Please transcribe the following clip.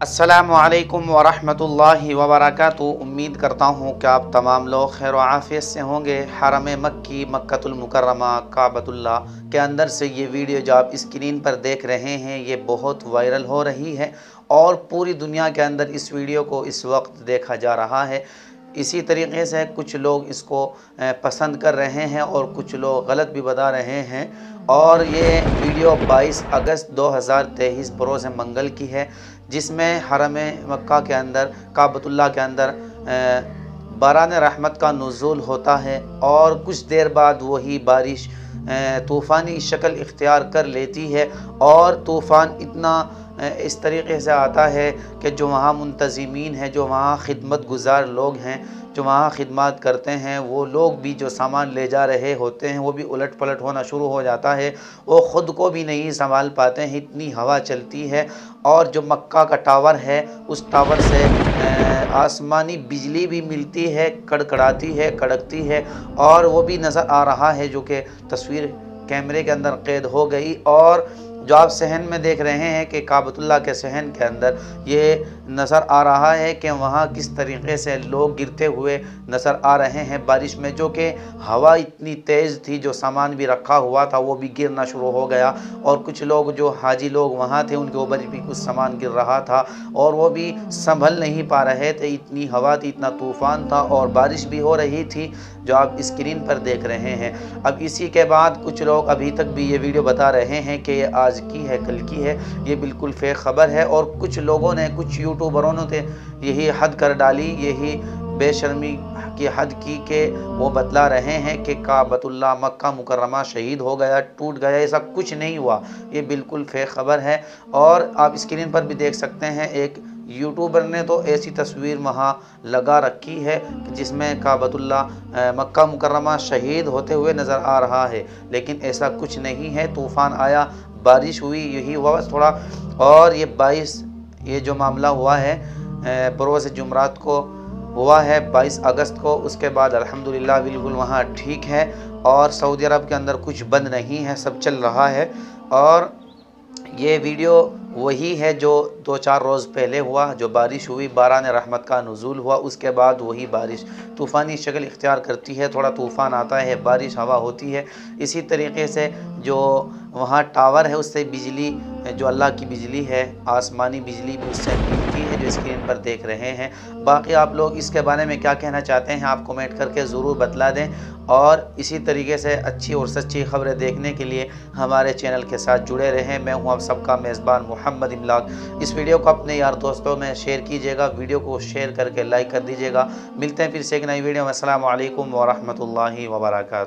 असलकम वरहमतुल्लाहि वबरकातुहू उम्मीद करता हूँ कि आप तमाम लोग खैर आफ़ियत से होंगे। हरम मक्की मक्तुलमुकरमा काबतुल्ला के अंदर से ये वीडियो जो आप स्क्रीन पर देख रहे हैं, ये बहुत वायरल हो रही है और पूरी दुनिया के अंदर इस वीडियो को इस वक्त देखा जा रहा है। इसी तरीके से कुछ लोग इसको पसंद कर रहे हैं और कुछ लोग गलत भी बता रहे हैं। और ये वीडियो 22 अगस्त 2023 बरोज़ मंगल की है। जिसमें हरम मक्का के अंदर काबतुल्ला के अंदर बारान रहमत का नज़ुल होता है और कुछ देर बाद वही बारिश तूफ़ानी शक्ल इख्तियार कर लेती है और तूफ़ान इतना इस तरीके से आता है कि जो वहाँ मुंतज़मीन हैं, जो वहाँ खिदमत गुज़ार लोग हैं, जो वहाँ खिदमत करते हैं, वो लोग भी जो सामान ले जा रहे होते हैं, वो भी उलट पलट होना शुरू हो जाता है। वो ख़ुद को भी नहीं संभाल पाते हैं, इतनी हवा चलती है और जो मक्का का टावर है, उस टावर से आसमानी बिजली भी मिलती है, कड़कड़ाती है, कड़कती है और वो भी नज़र आ रहा है जो कि तस्वीर कैमरे के अंदर कैद हो गई और जो आप सहन में देख रहे हैं कि काबतुल्ला के सहन के अंदर ये नज़र आ रहा है कि वहाँ किस तरीके से लोग गिरते हुए नज़र आ रहे हैं। बारिश में जो कि हवा इतनी तेज़ थी, जो सामान भी रखा हुआ था, वो भी गिरना शुरू हो गया और कुछ लोग जो हाजी लोग वहाँ थे, उनके ऊपर भी कुछ सामान गिर रहा था और वो भी संभल नहीं पा रहे थे। इतनी हवा थी, इतना तूफ़ान था और बारिश भी हो रही थी, जो आप स्क्रीन पर देख रहे हैं। अब इसी के बाद कुछ लोग अभी तक भी ये वीडियो बता रहे हैं कि आज की है, कल की है, ये बिल्कुल फेक ख़बर है और कुछ लोगों ने, कुछ यूट्यूबरों ने यही हद कर डाली, यही बेशर्मी की हद की के वो बतला रहे हैं कि काबतुल्ला मक्का मुकरमा शहीद हो गया, टूट गया ऐसा कुछ नहीं हुआ। ये बिल्कुल फेक ख़बर है और आप स्क्रीन पर भी देख सकते हैं, एक यूट्यूबर ने तो ऐसी तस्वीर वहाँ लगा रखी है जिसमें काबतुल्ला मक्का मुकरमा शहीद होते हुए नज़र आ रहा है, लेकिन ऐसा कुछ नहीं है। तूफ़ान आया बारिश हुई, यही हुआ, बस थोड़ा और ये बाईस, ये जो मामला हुआ है बरोज़ जुमरात को हुआ है 22 अगस्त को, उसके बाद अल्हम्दुलिल्लाह बिल्कुल वहाँ ठीक है और सऊदी अरब के अंदर कुछ बंद नहीं है, सब चल रहा है और ये वीडियो वही है जो दो चार रोज़ पहले हुआ, जो बारिश हुई, बारान रहमत का नज़ुल हुआ, उसके बाद वही बारिश। तूफ़ानी शक्ल इख्तियार करती है, थोड़ा तूफ़ान आता है, बारिश हवा होती है। इसी तरीके से जो वहाँ टावर है, उससे बिजली जो अल्लाह की बिजली है, आसमानी बिजली उससे मिलती है, जो स्क्रीन पर देख रहे हैं। बाकी आप लोग इसके बारे में क्या कहना चाहते हैं, आप कमेंट करके ज़रूर बतला दें। और इसी तरीके से अच्छी और सच्ची खबरें देखने के लिए हमारे चैनल के साथ जुड़े रहें। मैं हूँ आप सबका मेज़बान मोहम्मद इमलाक। इस वीडियो को अपने यार दोस्तों में शेयर कीजिएगा, वीडियो को शेयर करके लाइक कर दीजिएगा। मिलते हैं फिर से एक नई वीडियो में। असल वरहमल वर्का